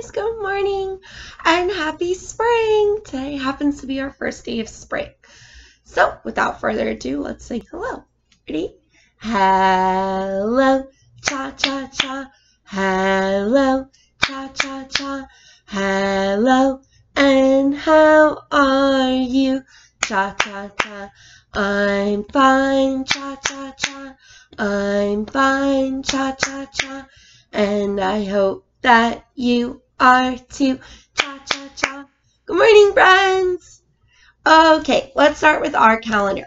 guys, good morning and happy spring. Today happens to be our first day of spring. So without further ado, let's say hello. Ready? Hello, cha-cha-cha. Hello, cha-cha-cha. Hello, and how are you? Cha-cha-cha. I'm fine, cha-cha-cha. I'm fine, cha-cha-cha. And I hope that you are too. Cha-cha-cha. Good morning, friends. Okay, let's start with our calendar.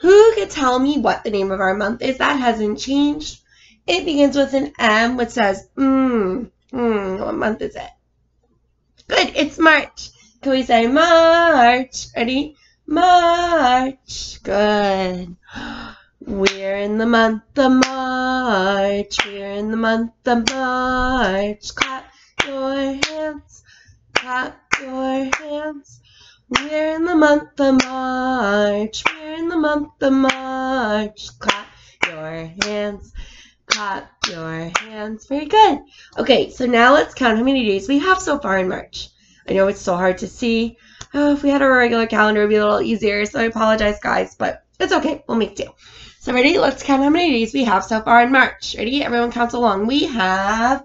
Who could tell me what the name of our month is? That hasn't changed. It begins with an M, which says, mmm, mmm, what month is it? Good, it's March. Can we say March? Ready? March. Good. We're in the month of March. We're in the month of March. Clap your hands. Clap your hands. We're in the month of March. We're in the month of March. Clap your hands. Clap your hands. Very good. Okay, so now let's count how many days we have so far in March. I know it's so hard to see. Oh, if we had a regular calendar, it would be a little easier. So I apologize, guys, but it's okay. We'll make do. So ready? Let's count how many days we have so far in March. Ready? Everyone counts along. We have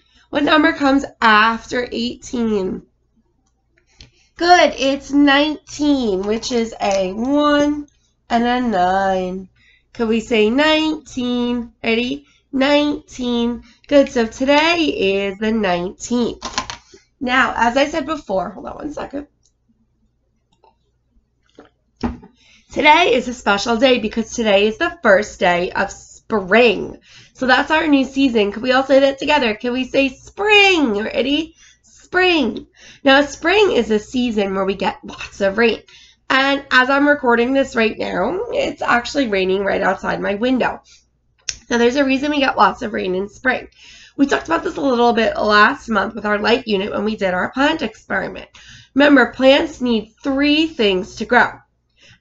What number comes after 18? Good. It's 19, which is a 1 and a 9. Could we say 19? Ready? 19. Good. So today is the 19th. Now, as I said before, hold on one second. Today is a special day because today is the first day of spring. So that's our new season. Can we all say that together? Can we say spring? Ready? Spring. Now, spring is a season where we get lots of rain. And as I'm recording this right now, it's actually raining right outside my window. Now, there's a reason we get lots of rain in spring. We talked about this a little bit last month with our light unit when we did our plant experiment. Remember, plants need three things to grow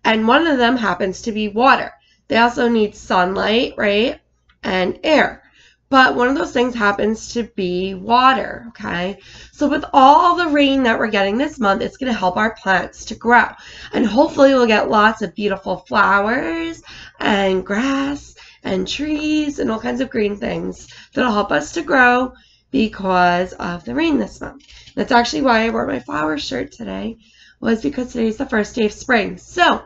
and one of them happens to be water. They also need sunlight, right? And air. But one of those things happens to be water, okay? So with all the rain that we're getting this month, it's going to help our plants to grow. And hopefully we'll get lots of beautiful flowers and grass and trees and all kinds of green things that'll help us to grow because of the rain this month. That's actually why I wore my flower shirt today was because today's the first day of spring. So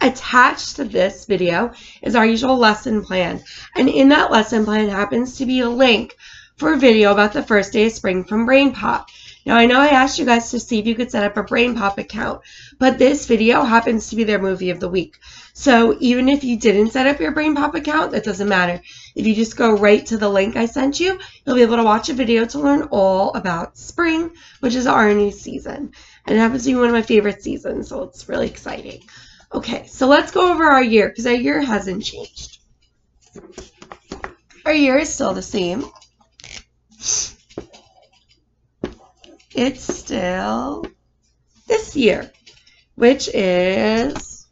attached to this video is our usual lesson plan. And in that lesson plan happens to be a link for a video about the first day of spring from BrainPop. Now, I know I asked you guys to see if you could set up a BrainPop account, but this video happens to be their movie of the week. So even if you didn't set up your BrainPop account, that doesn't matter. If you just go right to the link I sent you, you'll be able to watch a video to learn all about spring, which is our new season. And it happens to be one of my favorite seasons, so it's really exciting. Okay, so let's go over our year because our year hasn't changed. Our year is still the same. It's still this year, which is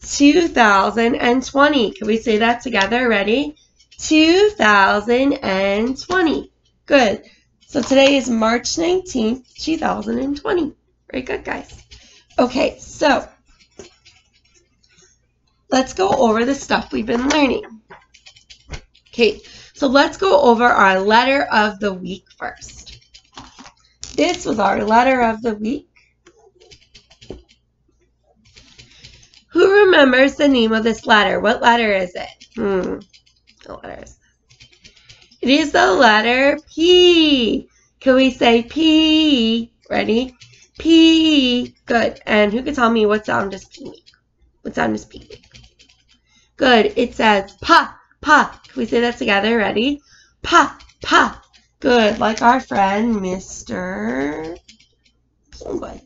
2020. Can we say that together? Ready? 2020. Good. So today is March 19th, 2020. Very good, guys. Okay, so let's go over the stuff we've been learning. Okay, so let's go over our letter of the week first. This was our letter of the week. Who remembers the name of this letter? What letter is it? Hmm. What letter is it is the letter P. Can we say P? Ready? P. Good. And who can tell me what sound does P make? What sound does P make? Good. It says pa, pa. Can we say that together? Ready? Pa, pa. Good, like our friend Mr. Penguin.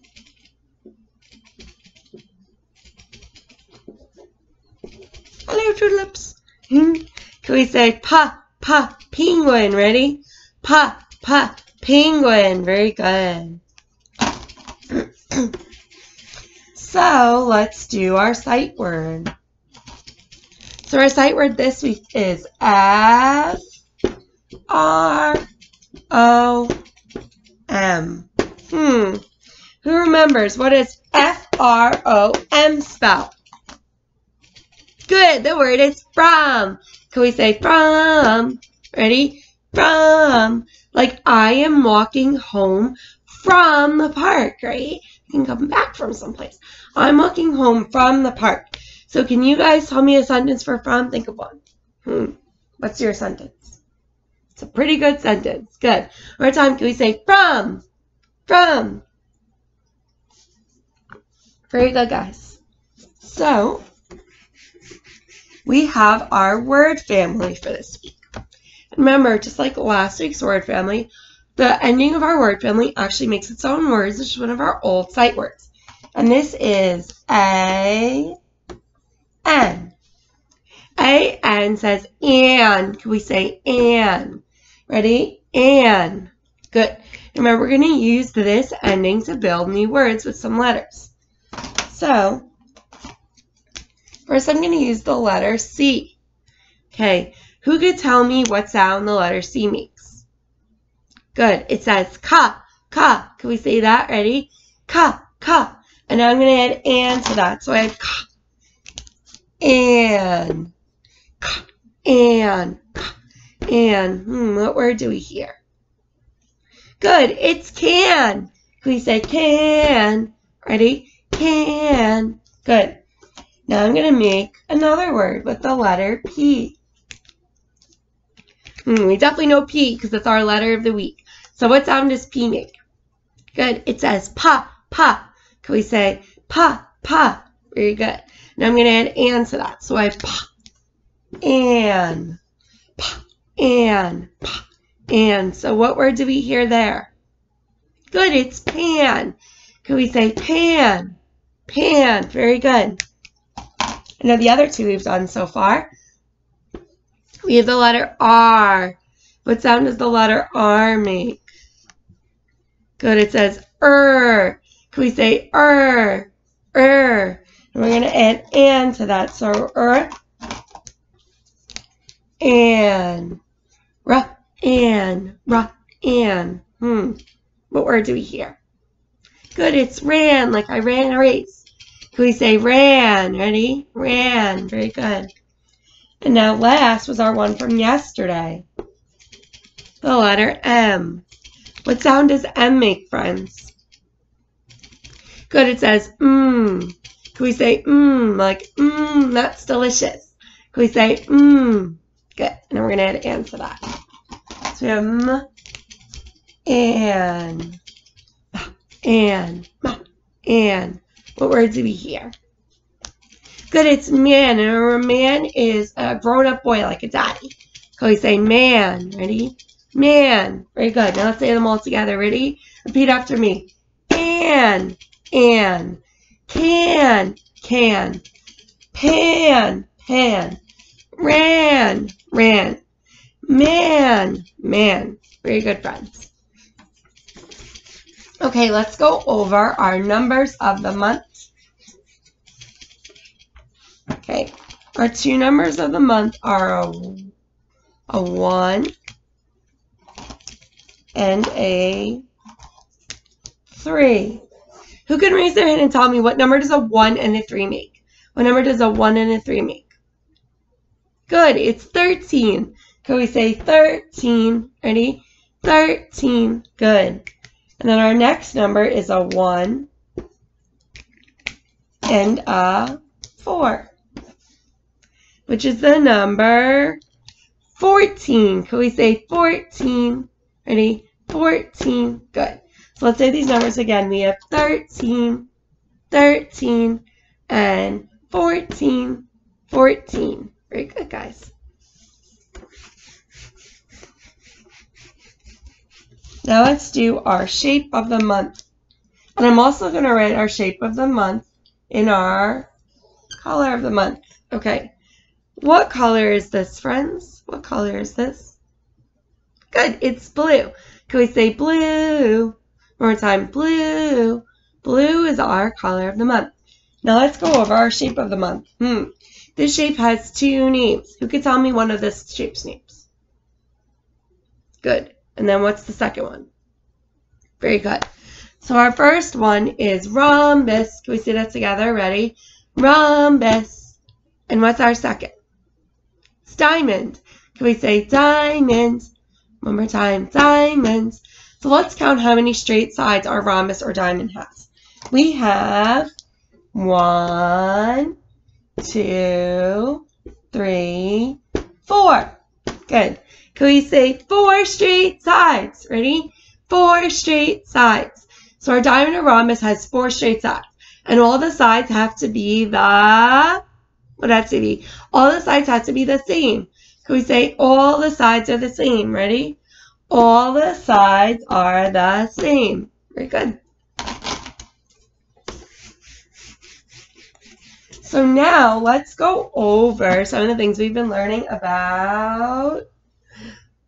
Hello, tulips. Hmm. Can we say pa, pa, penguin? Ready? Pa, pa, penguin. Very good. so let's do our sight word. So our sight word this week is F R O M. Hmm. Who remembers what is F R O M spell? Good. The word is from. Can we say from? Ready? From. Like I am walking home from the park, right? I can come back from someplace. I'm walking home from the park. So can you guys tell me a sentence for from? Think of one. Hmm. What's your sentence? It's a pretty good sentence. Good. More time, can we say from? From. Very good, guys. So, we have our word family for this week. Remember, just like last week's word family, the ending of our word family actually makes its own words. which is one of our old sight words. And this is A N. A N says and. Can we say and? Ready? And. Good. Remember, we're going to use this ending to build new words with some letters. So, first I'm going to use the letter C. Okay. Who could tell me what sound the letter C makes? Good. It says ka, ka. Can we say that? Ready? Ka, ka. And now I'm going to add and to that. So I have ka and, and, and. Hmm, what word do we hear? Good, it's can. Can we say can? Ready? Can. Good. Now I'm going to make another word with the letter P. Hmm, we definitely know P because it's our letter of the week. So what sound does P make? Good. It says pa, pa. Can we say pa, pa? Very good. Now I'm going to add and to that. So I have pa, and, pa, and, pa, and. So what word do we hear there? Good, it's pan. Can we say pan? Pan. Very good. Now the other two we've done so far. We have the letter R. What sound does the letter R make? Good, it says er. Can we say er? Er. And we're going to add and to that. So, er, and, ra, and, ra, and. Hmm. What word do we hear? Good, it's ran, like I ran a race. Can we say ran? Ready? Ran. Very good. And now last was our one from yesterday. The letter M. What sound does M make, friends? Good, it says mmm. Can we say mmm, like mmm, that's delicious? Can we say mmm? Good. And we're going to add and to that. So we have m and and and. What words do we hear? Good, it's man. And a man is a grown-up boy like a daddy. Can we say man? Ready? Man. Very good. Now let's say them all together. Ready? Repeat after me. And, and, can, can, pan, pan, ran, ran, man, man. Very good, friends. Okay, let's go over our numbers of the month. Okay, our two numbers of the month are a, a 1 and a 3. Who can raise their hand and tell me what number does a 1 and a 3 make? What number does a 1 and a 3 make? Good, it's 13. Can we say 13? Ready? 13. Good. And then our next number is a 1 and a 4, which is the number 14. Can we say 14? Ready? 14. Good. So let's say these numbers again. We have 13, 13, and 14, 14. Very good, guys. Now let's do our shape of the month. And I'm also going to write our shape of the month in our color of the month. Okay. What color is this, friends? What color is this? Good. It's blue. Can we say blue? One more time. Blue. Blue is our color of the month. Now let's go over our shape of the month. Hmm. This shape has two names. Who can tell me one of this shape's names? Good. And then what's the second one? Very good. So our first one is rhombus. Can we say that together? Ready? Rhombus. And what's our second? It's diamond. Can we say diamond? One more time. Diamond. So let's count how many straight sides our rhombus or diamond has. We have one, two, three, four. Good. Can we say four straight sides? Ready? Four straight sides. So our diamond or rhombus has four straight sides. And all the sides have to be the, what has to be? All the sides have to be the same. Can we say all the sides are the same? Ready? All the sides are the same. Very good. So now let's go over some of the things we've been learning about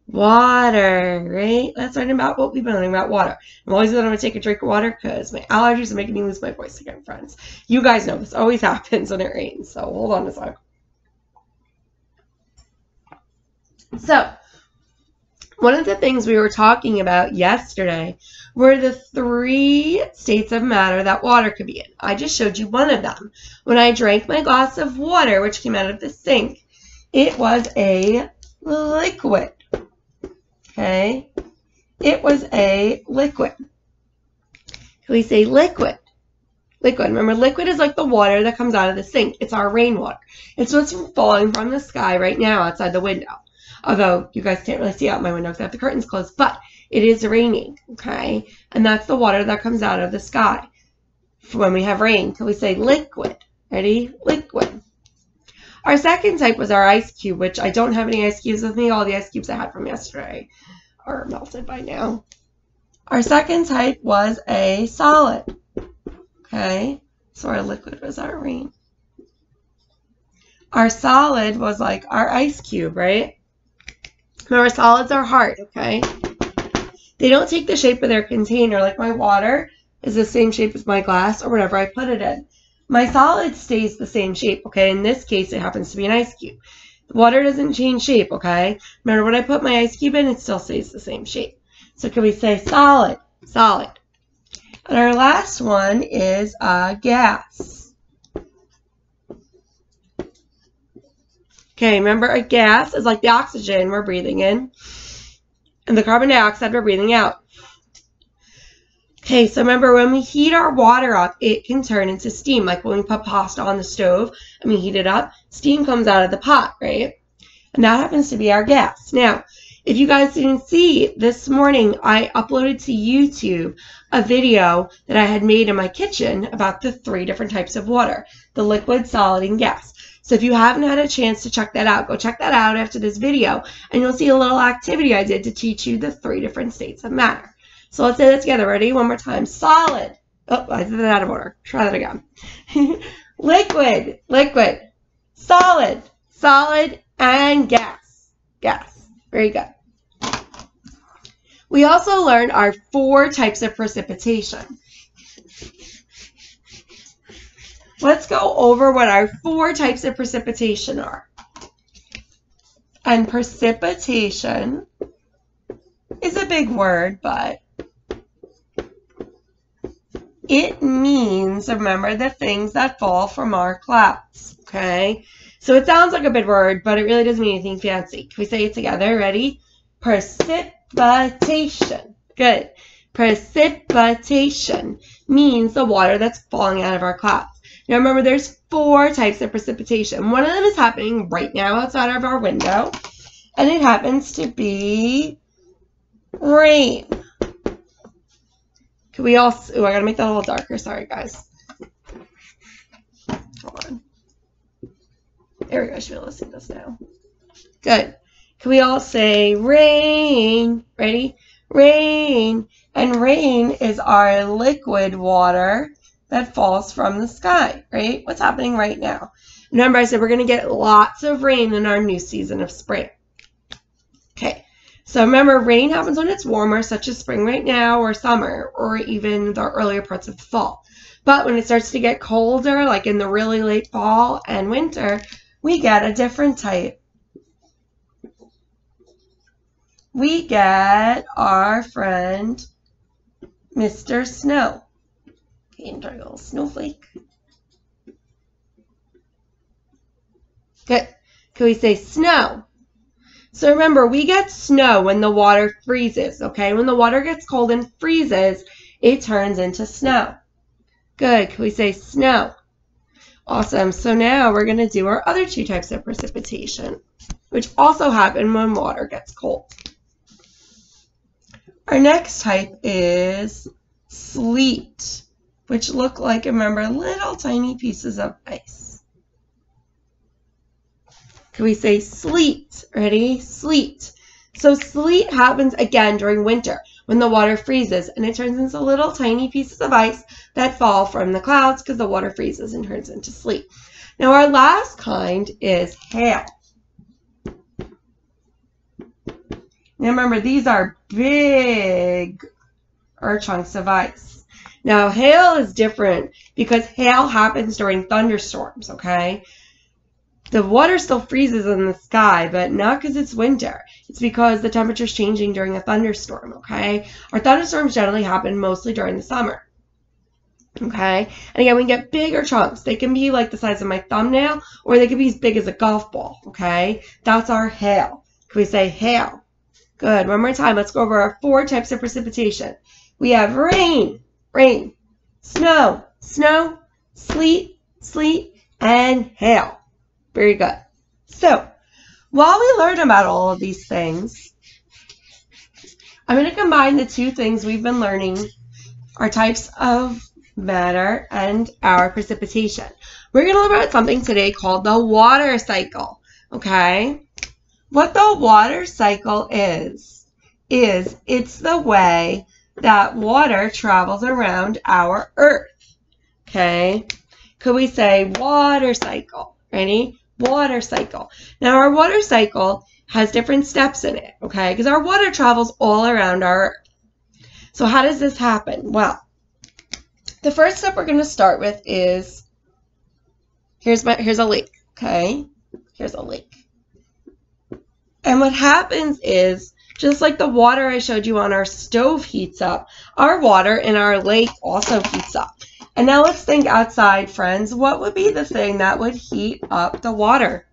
water, right? Let's learn about what we've been learning about water. I'm always going to take a drink of water because my allergies are making me lose my voice again, friends. You guys know this always happens when it rains, so hold on a sec. So, one of the things we were talking about yesterday were the three states of matter that water could be in. I just showed you one of them. When I drank my glass of water, which came out of the sink, it was a liquid. Okay? It was a liquid. Can we say liquid? Liquid. Remember, liquid is like the water that comes out of the sink. It's our rainwater. It's what's falling from the sky right now outside the window. Although you guys can't really see out my window because I have the curtains closed, but it is raining, okay? And that's the water that comes out of the sky when we have rain. Can we say liquid? Ready? Liquid. Our second type was our ice cube, which I don't have any ice cubes with me. All the ice cubes I had from yesterday are melted by now. Our second type was a solid. Okay, so our liquid was our rain. Our solid was like our ice cube, right? Remember, solids are hard, okay? They don't take the shape of their container. Like my water is the same shape as my glass or whatever I put it in. My solid stays the same shape, okay? In this case, it happens to be an ice cube. The water doesn't change shape, okay? Remember, when I put my ice cube in, it still stays the same shape. So can we say solid? Solid. And our last one is a gas. Okay, remember a gas is like the oxygen we're breathing in and the carbon dioxide we're breathing out. Okay, so remember when we heat our water up, it can turn into steam. Like when we put pasta on the stove and we heat it up, steam comes out of the pot, right? And that happens to be our gas. Now, if you guys didn't see, this morning I uploaded to YouTube a video that I had made in my kitchen about the three different types of water, the liquid, solid, and gas. So if you haven't had a chance to check that out, go check that out after this video, and you'll see a little activity I did to teach you the three different states of matter. So let's say that together. Ready? One more time. Solid. Oh, I did that out of order. Try that again. liquid, liquid, solid, solid, and gas. Gas. Very good. We also learned our four types of precipitation. Let's go over what our four types of precipitation are. And precipitation is a big word, but it means, remember, the things that fall from our clouds, okay? So it sounds like a big word, but it really doesn't mean anything fancy. Can we say it together? Ready? Precipitation. Good. Precipitation means the water that's falling out of our clouds. Now remember, there's four types of precipitation. One of them is happening right now outside of our window, and it happens to be rain. Can we all, oh, I gotta make that a little darker. Sorry, guys. Hold on. There we go. I should be able to see this now. Good. Can we all say rain? Ready? rain. And rain is our liquid water that falls from the sky, right? What's happening right now? Remember, I said we're going to get lots of rain in our new season of spring. Okay, so remember, rain happens when it's warmer, such as spring right now, or summer, or even the earlier parts of fall. But when it starts to get colder, like in the really late fall and winter, we get a different type. We get our friend Mr. Snow. Okay, and little snowflake. Good. Can we say snow? So remember, we get snow when the water freezes, okay? When the water gets cold and freezes, it turns into snow. Good. Can we say snow? Awesome. So now we're going to do our other two types of precipitation, which also happen when water gets cold. Our next type is sleet, which look like, remember, little tiny pieces of ice. Can we say sleet? Ready? Sleet. So sleet happens again during winter when the water freezes and it turns into little tiny pieces of ice that fall from the clouds because the water freezes and turns into sleet. Now our last kind is hail. Now remember, these are big chunks of ice. Now hail is different because hail happens during thunderstorms, okay? the water still freezes in the sky, but not because it's winter. It's because the temperature is changing during a thunderstorm, okay? Our thunderstorms generally happen mostly during the summer. Okay, and again, we get bigger chunks. They can be like the size of my thumbnail, or they can be as big as a golf ball. Okay, that's our hail. Can we say hail? Good. One more time. Let's go over our four types of precipitation. We have rain, rain, snow, snow, sleet, sleet, and hail. Very good. So, while we learn about all of these things, I'm going to combine the two things we've been learning, our types of matter and our precipitation. We're going to learn about something today called the water cycle, okay? What the water cycle is, is it's the way that water travels around our earth, okay? Could we say water cycle? Ready? water cycle. Now our water cycle has different steps in it, okay? Because our water travels all around our earth. So how does this happen? Well, the first step we're going to start with is here's my here's a lake, okay? Here's a lake. And what happens is just like the water I showed you on our stove heats up, our water in our lake also heats up. And now let's think outside, friends. What would be the thing that would heat up the water?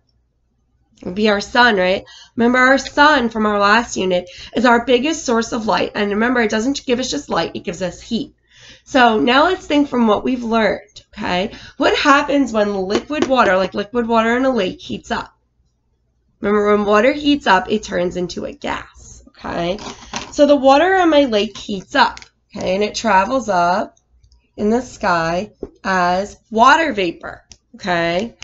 It would be our sun, right? Remember, our sun from our last unit is our biggest source of light. And remember, it doesn't give us just light, it gives us heat. So now let's think from what we've learned, okay? What happens when liquid water, like liquid water in a lake, heats up? Remember, when water heats up, it turns into a gas, okay? So the water on my lake heats up, okay? And it travels up in the sky as water vapor, okay?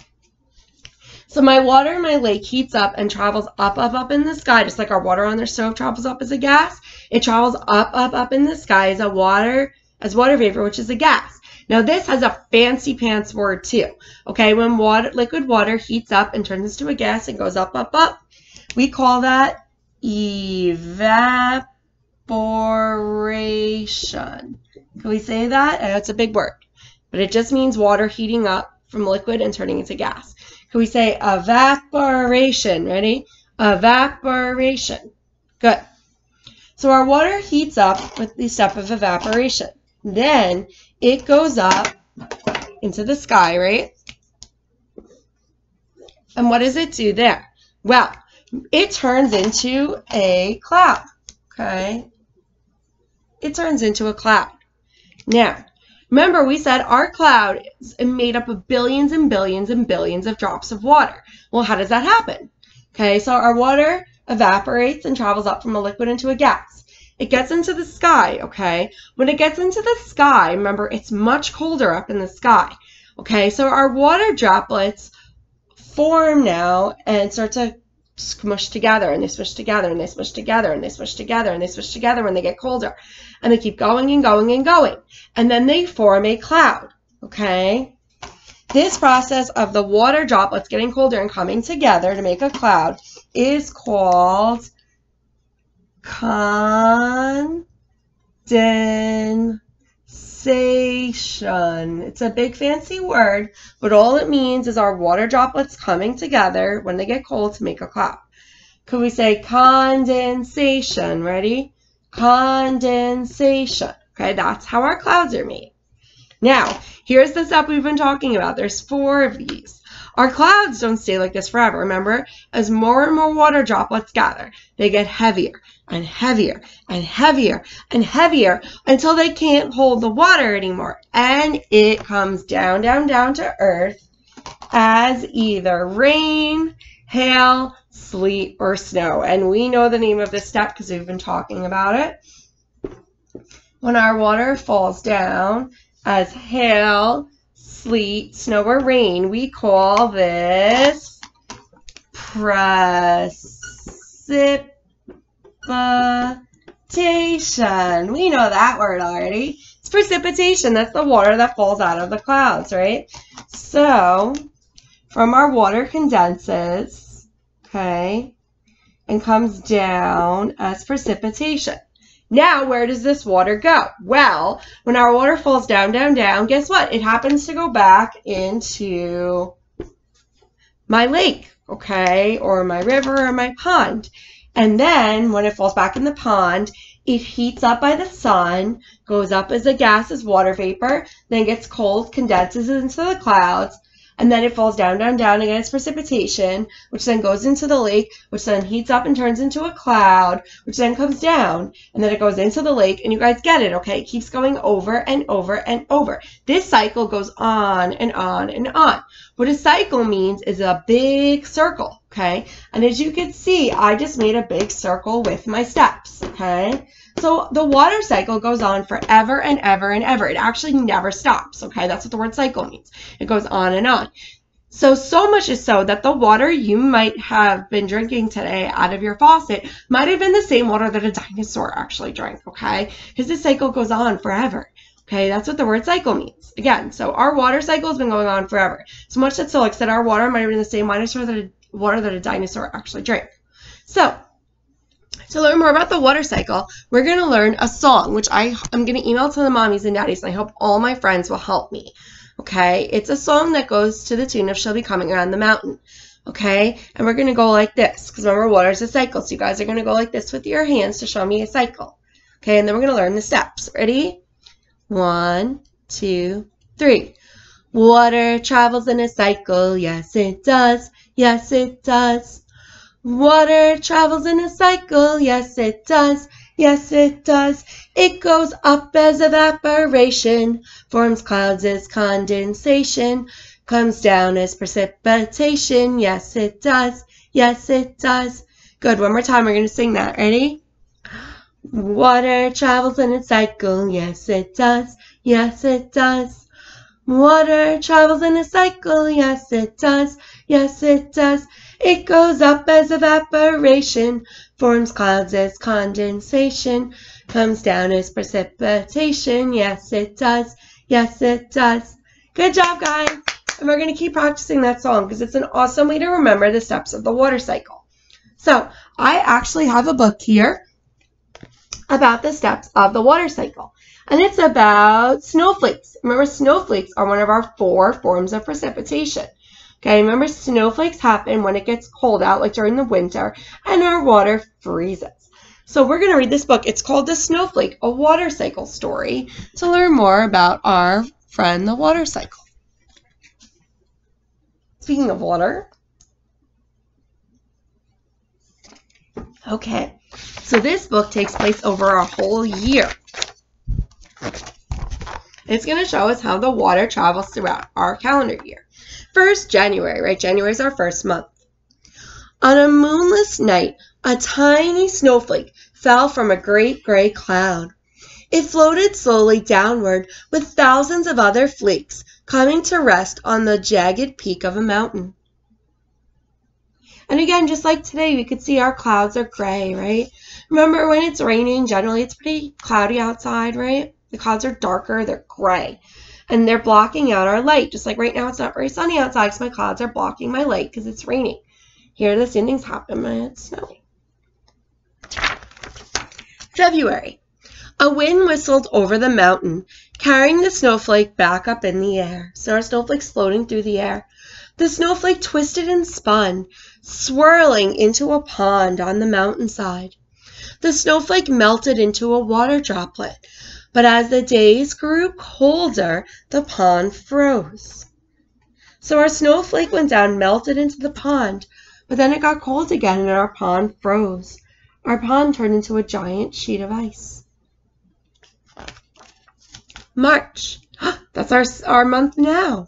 So my water in my lake heats up and travels up, up, up in the sky, just like our water on the stove travels up as a gas. It travels up, up, up in the sky as a water, as water vapor, which is a gas. Now this has a fancy pants word too. Okay, when water, liquid water heats up and turns into a gas and goes up, up, up, we call that evaporation. Can we say that? Know it's a big word, but it just means water heating up from liquid and turning into gas. Can we say evaporation? Ready? Evaporation. Good. So our water heats up with the step of evaporation. Then it goes up into the sky, right? And what does it do there? Well, it turns into a cloud, okay? It turns into a cloud. Now, remember we said our cloud is made up of billions and billions and billions of drops of water. Well, how does that happen? Okay, so our water evaporates and travels up from a liquid into a gas. It gets into the sky, okay? When it gets into the sky, remember, it's much colder up in the sky. Okay, so our water droplets form now and start to smush together and they smush together and they smush together and they smush together and they smush together when they get colder. And they keep going and going and going. And then they form a cloud. Okay? This process of the water droplets getting colder and coming together to make a cloud is called condensation. It's a big fancy word, but all it means is our water droplets coming together when they get cold to make a cloud. Could we say condensation? Ready? Condensation. Okay, that's how our clouds are made. Now, here's the step we've been talking about. There's four of these. Our clouds don't stay like this forever, remember? As more and more water droplets gather, they get heavier and heavier and heavier and heavier until they can't hold the water anymore. And it comes down, down, down to earth as either rain, hail, sleet, or snow. And we know the name of this step because we've been talking about it. When our water falls down as hail, sleet, snow, or rain, we call this precipitation. We know that word already. It's precipitation. That's the water that falls out of the clouds, right? So, from our water condenses, okay, and comes down as precipitation. Now, where does this water go? Well, when our water falls down, down, down, guess what? It happens to go back into my lake, okay, or my river or my pond. And then when it falls back in the pond, it heats up by the sun, goes up as a gas, as water vapor, then gets cold, condenses into the clouds, and then it falls down, down, down again. It's precipitation, which then goes into the lake, which then heats up and turns into a cloud, which then comes down, and then it goes into the lake, and you guys get it, okay? It keeps going over and over and over. This cycle goes on and on and on. What a cycle means is a big circle, okay? And as you can see, I just made a big circle with my steps, okay? So the water cycle goes on forever and ever and ever. It actually never stops, okay? That's what the word cycle means. It goes on and on. So, so much is so that the water you might have been drinking today out of your faucet might have been the same water that a dinosaur actually drank, okay? Because this cycle goes on forever. Okay, that's what the word cycle means. Again, so our water cycle has been going on forever. So much that so like said our water might have been the same water that a, water that a dinosaur actually drank. So to learn more about the water cycle, we're going to learn a song, which I, I'm going to email to the mommies and daddies, and I hope all my friends will help me. Okay, it's a song that goes to the tune of She'll Be Coming Around the Mountain. Okay, and we're going to go like this, because remember, water is a cycle, so you guys are going to go like this with your hands to show me a cycle. Okay, and then we're going to learn the steps. Ready? One, two, three. Water travels in a cycle, yes it does, yes it does. Water travels in a cycle, yes it does, yes it does. It goes up as evaporation, forms clouds as condensation, comes down as precipitation, yes it does, yes it does. Good, one more time, we're going to sing that. Ready? Water travels in a cycle, yes it does, yes it does. Water travels in a cycle, yes it does, yes it does. It goes up as evaporation, forms clouds as condensation, comes down as precipitation. Yes, it does. Yes, it does. Good job, guys. And we're going to keep practicing that song because it's an awesome way to remember the steps of the water cycle. So I actually have a book here about the steps of the water cycle. And it's about snowflakes. Remember, snowflakes are one of our four forms of precipitation. Okay, remember snowflakes happen when it gets cold out, like during the winter, and our water freezes. So we're going to read this book. It's called The Snowflake, a water cycle story, to learn more about our friend, the water cycle. Speaking of water, okay, so this book takes place over a whole year. It's going to show us how the water travels throughout our calendar year. First, January, right? January is our first month. On a moonless night, a tiny snowflake fell from a great gray cloud. It floated slowly downward with thousands of other flakes coming to rest on the jagged peak of a mountain. And again, just like today, we could see our clouds are gray, right? Remember when it's raining, generally it's pretty cloudy outside, right? The clouds are darker, they're gray. And they're blocking out our light. Just like right now, it's not very sunny outside because my clouds are blocking my light because it's raining. Here, the same things happen when it's snowing. February. A wind whistled over the mountain, carrying the snowflake back up in the air. So our snowflake's floating through the air. The snowflake twisted and spun, swirling into a pond on the mountainside. The snowflake melted into a water droplet, but as the days grew colder, the pond froze. So our snowflake went down, melted into the pond, but then it got cold again and our pond froze. Our pond turned into a giant sheet of ice. March. That's our, our month now.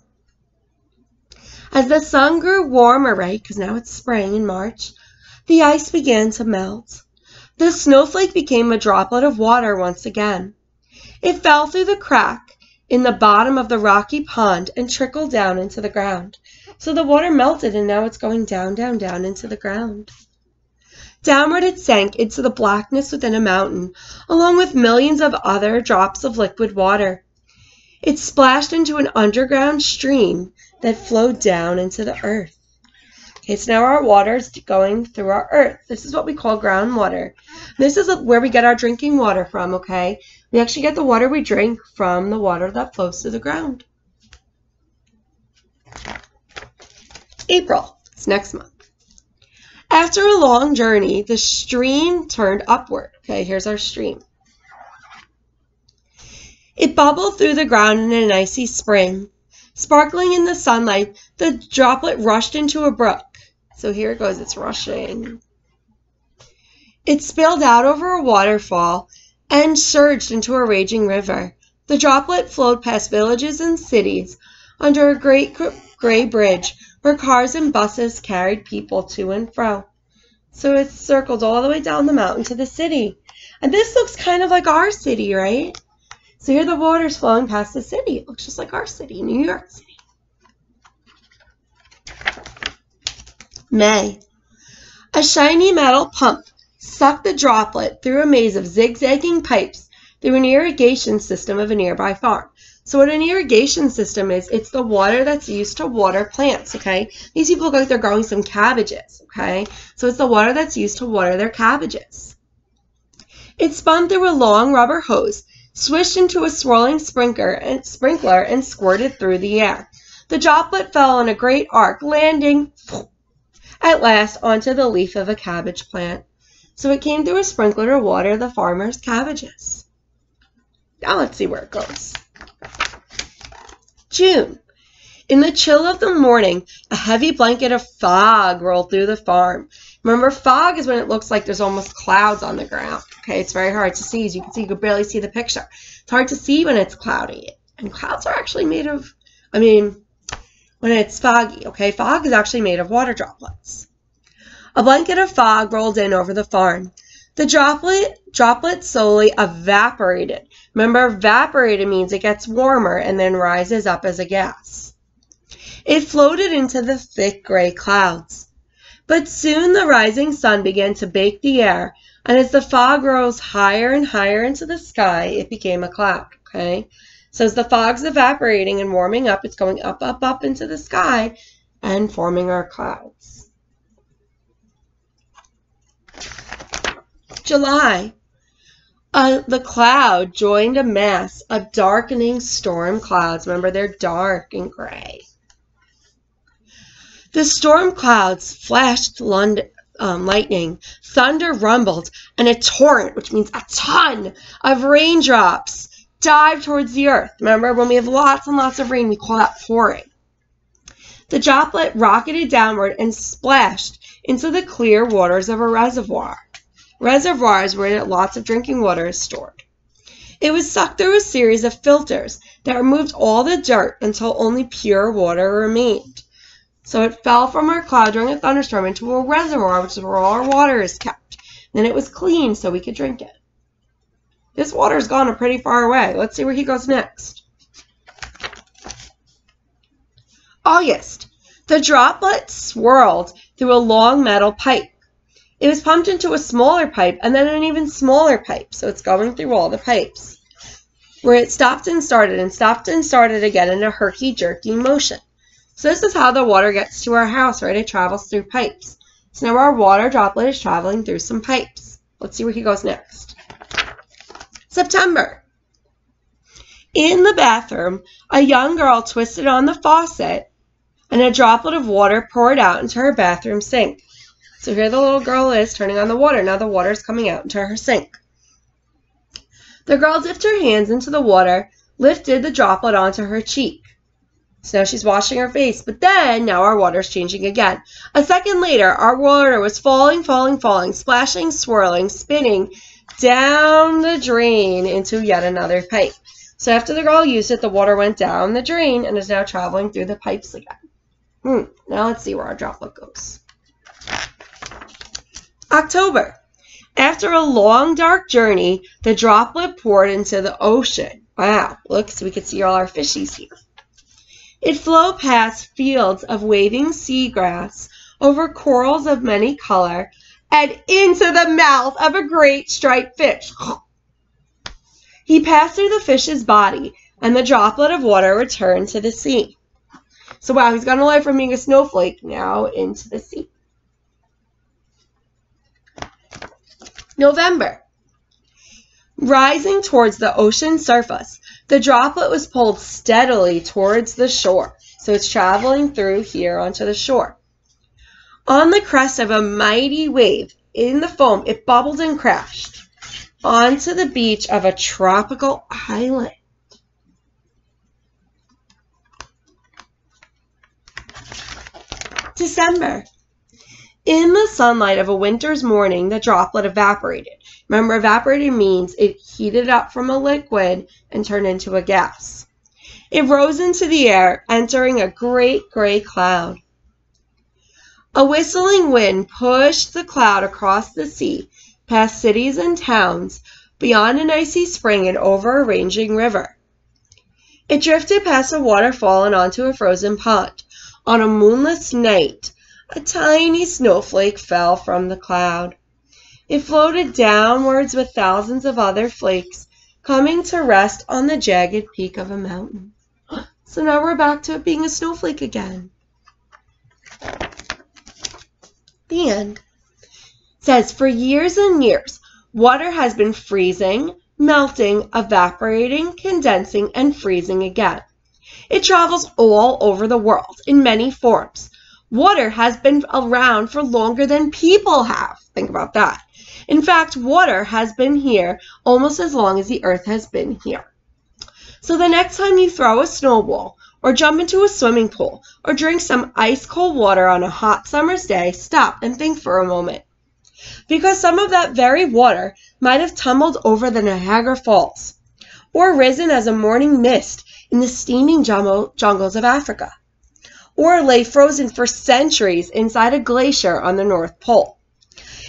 As the sun grew warmer, right, because now it's spring in March, the ice began to melt. The snowflake became a droplet of water once again. It fell through the crack in the bottom of the rocky pond and trickled down into the ground. So the water melted and now it's going down, down, down into the ground. Downward it sank into the blackness within a mountain, along with millions of other drops of liquid water. It splashed into an underground stream that flowed down into the earth. Okay, so now our water is going through our earth. This is what we call groundwater. This is where we get our drinking water from, okay? We actually get the water we drink from the water that flows to the ground. April, it's next month. After a long journey, the stream turned upward. Okay, here's our stream. It bubbled through the ground in an icy spring. Sparkling in the sunlight, the droplet rushed into a brook. So here it goes, it's rushing. It spilled out over a waterfall and surged into a raging river. The droplet flowed past villages and cities under a great gray bridge where cars and buses carried people to and fro. So it circled all the way down the mountain to the city. And this looks kind of like our city, right? So here the water's flowing past the city. It looks just like our city, New York City. May. A shiny metal pump sucked the droplet through a maze of zigzagging pipes through an irrigation system of a nearby farm. So what an irrigation system is, it's the water that's used to water plants, okay? These people look like they're growing some cabbages, okay? So it's the water that's used to water their cabbages. It spun through a long rubber hose, swished into a swirling sprinkler and, sprinkler and squirted through the air. The droplet fell in a great arc, landing at last onto the leaf of a cabbage plant. So it came through a sprinkler to water the farmer's cabbages. Now let's see where it goes. June. In the chill of the morning, a heavy blanket of fog rolled through the farm. Remember, fog is when it looks like there's almost clouds on the ground. Okay, it's very hard to see. As you can see, you can barely see the picture. It's hard to see when it's cloudy. And clouds are actually made of, I mean, when it's foggy, okay? Fog is actually made of water droplets. A blanket of fog rolled in over the farm. The droplet droplets slowly evaporated. Remember, evaporated means it gets warmer and then rises up as a gas. It floated into the thick gray clouds. But soon the rising sun began to bake the air, and as the fog rose higher and higher into the sky, it became a cloud, okay? So as the fog's evaporating and warming up, it's going up, up, up into the sky and forming our clouds. July. Uh, the cloud joined a mass of darkening storm clouds. Remember, they're dark and gray. The storm clouds flashed London, um, lightning, thunder rumbled, and a torrent, which means a ton of raindrops, dived towards the earth. Remember, when we have lots and lots of rain, we call that pouring. The droplet rocketed downward and splashed into the clear waters of a reservoir reservoirs where lots of drinking water is stored. It was sucked through a series of filters that removed all the dirt until only pure water remained. So it fell from our cloud during a thunderstorm into a reservoir, which is where all our water is kept. Then it was clean so we could drink it. This water's gone a pretty far away. Let's see where he goes next. August. The droplet swirled through a long metal pipe. It was pumped into a smaller pipe and then an even smaller pipe, so it's going through all the pipes. Where it stopped and started and stopped and started again in a herky jerky motion. So this is how the water gets to our house, right? It travels through pipes. So now our water droplet is traveling through some pipes. Let's see where he goes next. September. In the bathroom, a young girl twisted on the faucet and a droplet of water poured out into her bathroom sink. So here the little girl is turning on the water. Now the water is coming out into her sink. The girl dipped her hands into the water, lifted the droplet onto her cheek. So now she's washing her face, but then now our water is changing again. A second later, our water was falling, falling, falling, splashing, swirling, spinning down the drain into yet another pipe. So after the girl used it, the water went down the drain and is now traveling through the pipes again. Hmm. Now let's see where our droplet goes. October. After a long dark journey, the droplet poured into the ocean. Wow, look, so we can see all our fishies here. It flowed past fields of waving seagrass, over corals of many color, and into the mouth of a great striped fish. He passed through the fish's body, and the droplet of water returned to the sea. So wow, he's gone away from being a snowflake now into the sea. November. Rising towards the ocean surface, the droplet was pulled steadily towards the shore. So it's traveling through here onto the shore. On the crest of a mighty wave, in the foam, it bubbled and crashed onto the beach of a tropical island. December. In the sunlight of a winter's morning, the droplet evaporated. Remember, evaporated means it heated up from a liquid and turned into a gas. It rose into the air, entering a great gray cloud. A whistling wind pushed the cloud across the sea, past cities and towns, beyond an icy spring and over a raging river. It drifted past a waterfall and onto a frozen pond. On a moonless night, a tiny snowflake fell from the cloud. It floated downwards with thousands of other flakes, coming to rest on the jagged peak of a mountain. So now we're back to it being a snowflake again. The end. It says, for years and years, water has been freezing, melting, evaporating, condensing, and freezing again. It travels all over the world in many forms. Water has been around for longer than people have. Think about that. In fact, water has been here almost as long as the earth has been here. So the next time you throw a snowball, or jump into a swimming pool, or drink some ice cold water on a hot summer's day, stop and think for a moment. Because some of that very water might have tumbled over the Niagara Falls, or risen as a morning mist in the steaming jungles of Africa or lay frozen for centuries inside a glacier on the North Pole.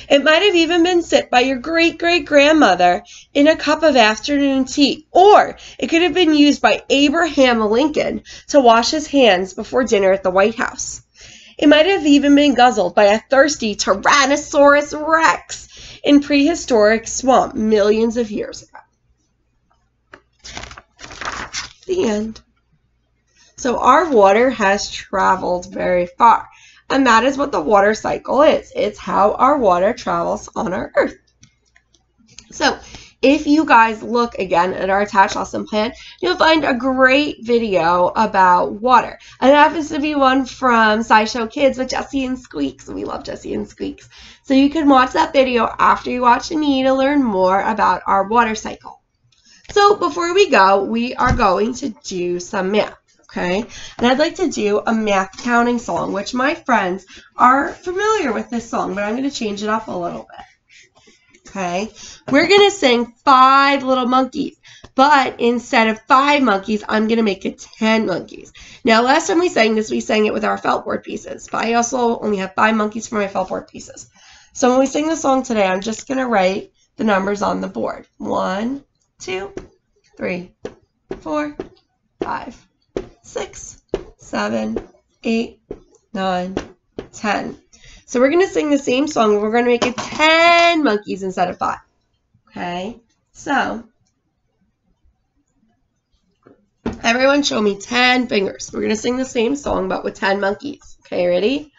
It might have even been sipped by your great great grandmother in a cup of afternoon tea, or it could have been used by Abraham Lincoln to wash his hands before dinner at the White House. It might have even been guzzled by a thirsty Tyrannosaurus rex in prehistoric swamp millions of years ago. The end. So our water has traveled very far. And that is what the water cycle is. It's how our water travels on our earth. So if you guys look again at our attached lesson plan, you'll find a great video about water. And it happens to be one from SciShow Kids with Jesse and Squeaks. We love Jesse and Squeaks. So you can watch that video after you watch me to learn more about our water cycle. So before we go, we are going to do some math okay? And I'd like to do a math counting song, which my friends are familiar with this song, but I'm going to change it up a little bit, okay? We're going to sing five little monkeys, but instead of five monkeys, I'm going to make it 10 monkeys. Now, last time we sang this, we sang it with our felt board pieces, but I also only have five monkeys for my felt board pieces. So when we sing the song today, I'm just going to write the numbers on the board. One, two, three, four, five, six, seven, eight, nine, ten. So we're going to sing the same song. We're going to make it 10 monkeys instead of 5. Okay? So, everyone show me 10 fingers. We're going to sing the same song, but with 10 monkeys. Okay, ready?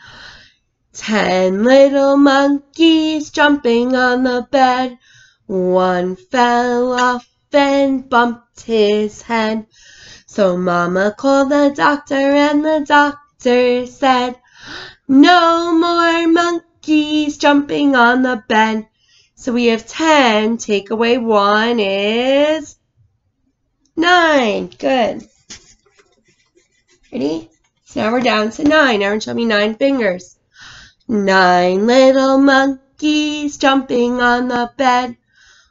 Ten little monkeys jumping on the bed. One fell off and bumped his head. So Mama called the doctor and the doctor said, No more monkeys jumping on the bed. So we have 10. Take away 1 is 9. Good. Ready? So now we're down to 9. Everyone show me 9 fingers. Nine little monkeys jumping on the bed.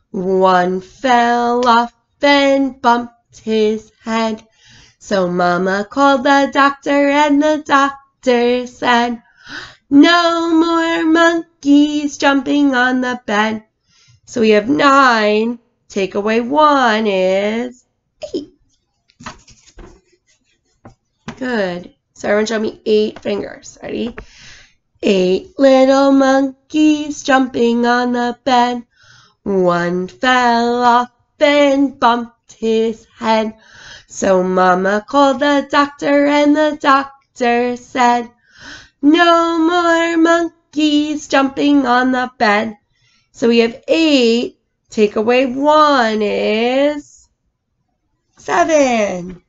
One fell off and bumped his head. So Mama called the doctor and the doctor said, No more monkeys jumping on the bed. So we have nine. Take away one is eight. Good. So everyone show me eight fingers. Ready? Eight little monkeys jumping on the bed. One fell off and bumped his head. So Mama called the doctor and the doctor said, No more monkeys jumping on the bed. So we have eight. Take away one is seven.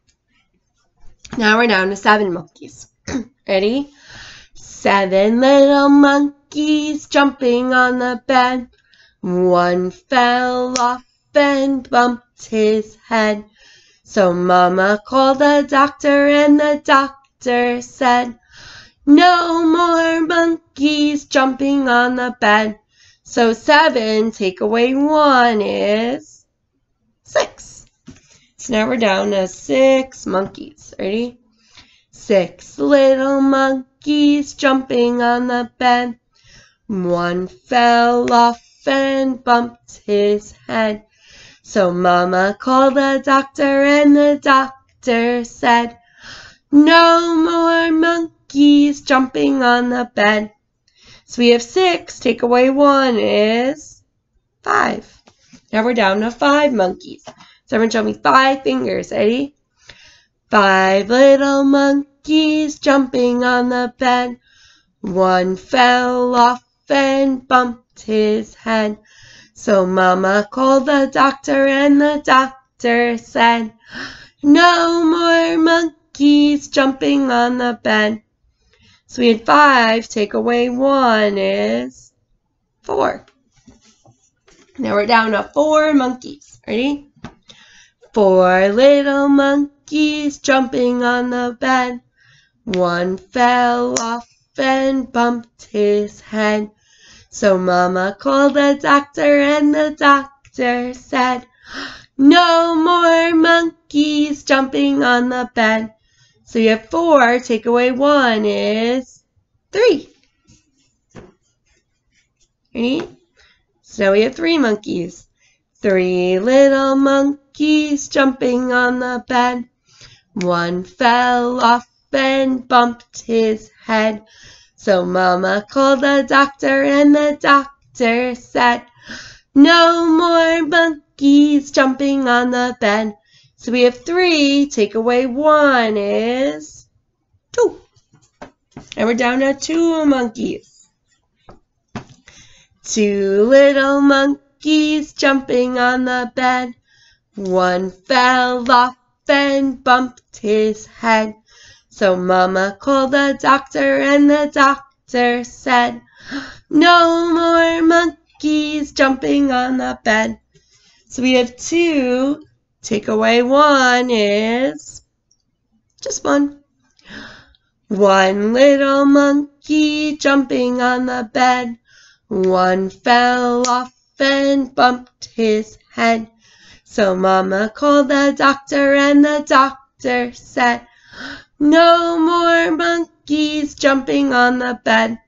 Now we're down to seven monkeys. Ready? Seven little monkeys jumping on the bed. One fell off and bumped his head. So Mama called the doctor and the doctor said, No more monkeys jumping on the bed. So seven, take away one is six. So now we're down to six monkeys. Ready? Six little monkeys jumping on the bed. One fell off and bumped his head. So Mama called the doctor and the doctor said, No more monkeys jumping on the bed. So we have six, take away one is five. Now we're down to five monkeys. So everyone show me five fingers. Ready? Five little monkeys jumping on the bed. One fell off and bumped his head. So Mama called the doctor and the doctor said, No more monkeys jumping on the bed. So we had five, take away one is four. Now we're down to four monkeys. Ready? Four little monkeys jumping on the bed. One fell off and bumped his head. So Mama called the doctor and the doctor said, No more monkeys jumping on the bed. So you have four, take away one is three. Ready? So now we have three monkeys. Three little monkeys jumping on the bed. One fell off and bumped his head. So Mama called the doctor and the doctor said, No more monkeys jumping on the bed. So we have three, take away one is two. And we're down to two monkeys. Two little monkeys jumping on the bed. One fell off and bumped his head. So Mama called the doctor and the doctor said, No more monkeys jumping on the bed. So we have two. Take away one is just one. One little monkey jumping on the bed. One fell off and bumped his head. So Mama called the doctor and the doctor said, No more monkeys jumping on the bed.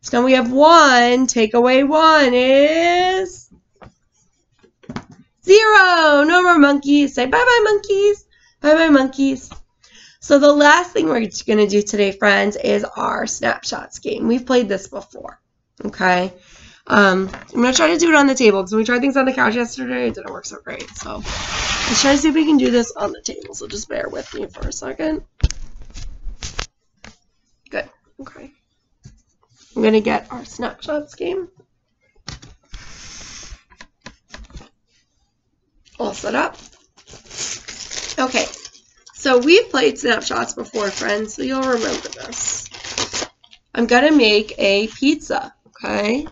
So now we have one. Take away one is zero. No more monkeys. Say bye-bye monkeys. Bye-bye monkeys. So the last thing we're going to do today, friends, is our snapshots game. We've played this before, okay? Um, I'm going to try to do it on the table because we tried things on the couch yesterday. It didn't work so great. So let's try to see if we can do this on the table. So just bear with me for a second. Good. Okay. I'm going to get our snapshots game. All set up. Okay. So we've played snapshots before, friends, so you'll remember this. I'm going to make a pizza, okay?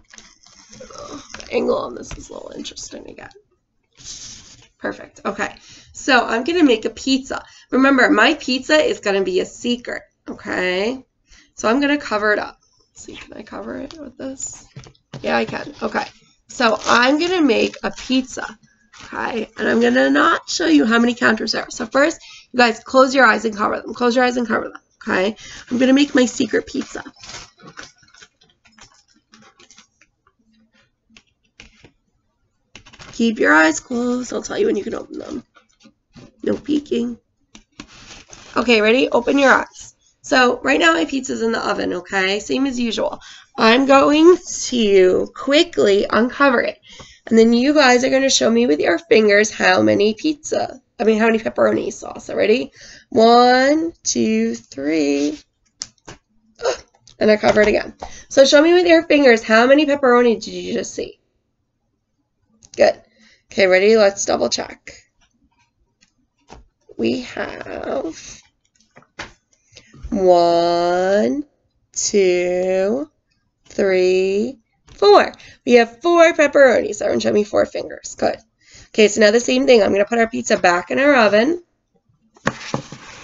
the angle on this is a little interesting again. Perfect. Okay. So I'm going to make a pizza. Remember, my pizza is going to be a secret. Okay. So I'm going to cover it up. Let's see, can I cover it with this? Yeah, I can. Okay. So I'm going to make a pizza. Okay. And I'm going to not show you how many counters there are. So first, you guys close your eyes and cover them. Close your eyes and cover them. Okay. I'm going to make my secret pizza. Keep your eyes closed. I'll tell you when you can open them. No peeking. Okay, ready? Open your eyes. So right now my pizza's in the oven, okay? Same as usual. I'm going to quickly uncover it. And then you guys are going to show me with your fingers how many pizza, I mean, how many pepperoni sauce. Ready? One, two, three. And I cover it again. So show me with your fingers how many pepperoni did you just see? Good. Okay, ready? Let's double check. We have one, two, three, four. We have four pepperonis. Everyone show me four fingers. Good. Okay, so now the same thing. I'm going to put our pizza back in our oven.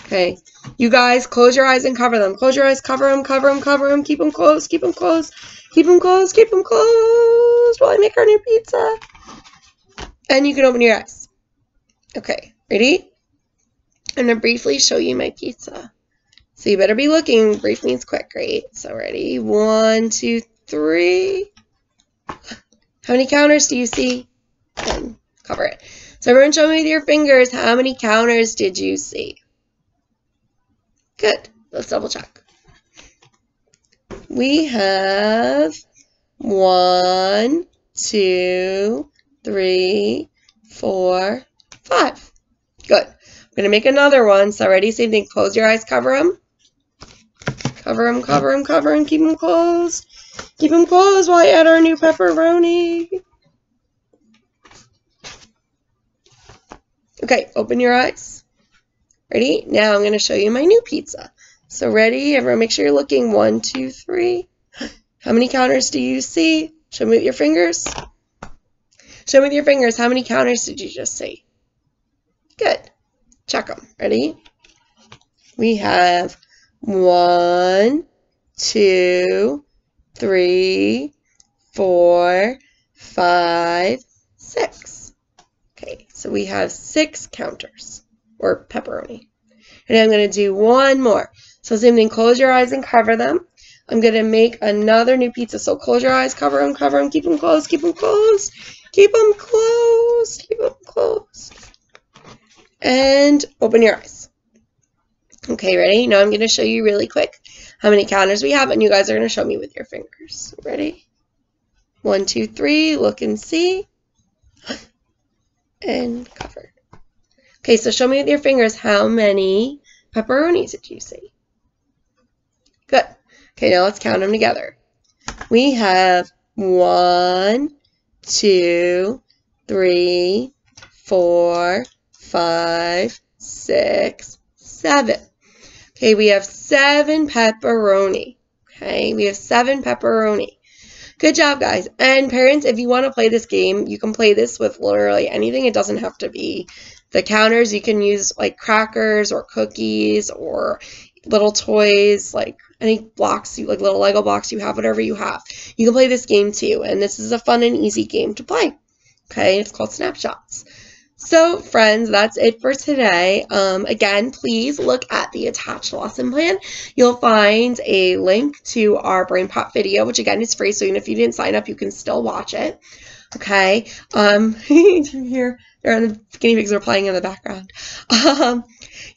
Okay. You guys, close your eyes and cover them. Close your eyes, cover them, cover them, cover them. Keep them closed, keep them closed. Keep them closed, keep them closed while I make our new pizza. And you can open your eyes. Okay, ready? I'm going to briefly show you my pizza. So you better be looking. Brief means quick, right? So ready? One, two, three. How many counters do you see? And cover it. So everyone show me with your fingers, how many counters did you see? Good. Let's double check. We have one, two, three, four, five. Good. I'm going to make another one. So ready, same thing. Close your eyes, cover them. Cover them, cover them, cover them. Keep them closed. Keep them closed while I add our new pepperoni. Okay, open your eyes. Ready? Now I'm going to show you my new pizza. So ready? Everyone make sure you're looking. One, two, three. How many counters do you see? Show me with your fingers. Show me with your fingers. How many counters did you just see? Good. Check them. Ready? We have one, two, three, four, five, six. Okay, so we have six counters, or pepperoni. And I'm going to do one more. So same thing, close your eyes and cover them. I'm going to make another new pizza. So close your eyes, cover them, cover them, keep them closed, keep them closed. Keep them closed. Keep them closed. And open your eyes. Okay, ready? Now I'm going to show you really quick how many counters we have, and you guys are going to show me with your fingers. Ready? One, two, three. Look and see. And cover. Okay, so show me with your fingers how many pepperonis did you see? Good. Okay, now let's count them together. We have one, two, three, four, five, six, seven. Okay, we have seven pepperoni. Okay, we have seven pepperoni. Good job, guys. And parents, if you want to play this game, you can play this with literally anything. It doesn't have to be the counters. You can use like crackers or cookies or little toys like any blocks, you like little Lego blocks you have, whatever you have. You can play this game too, and this is a fun and easy game to play. Okay, it's called Snapshots. So, friends, that's it for today. Um, again, please look at the attached lesson plan. You'll find a link to our BrainPop video, which again is free, so even if you didn't sign up, you can still watch it. Okay, um, here or the guinea pigs are playing in the background. Um,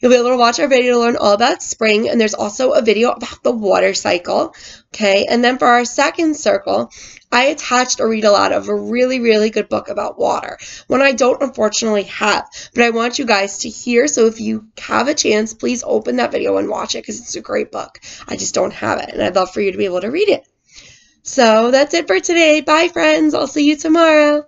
you'll be able to watch our video to learn all about spring, and there's also a video about the water cycle. Okay, and then for our second circle, I attached a read aloud of a really, really good book about water. One I don't unfortunately have, but I want you guys to hear. So if you have a chance, please open that video and watch it because it's a great book. I just don't have it, and I'd love for you to be able to read it. So that's it for today. Bye, friends. I'll see you tomorrow.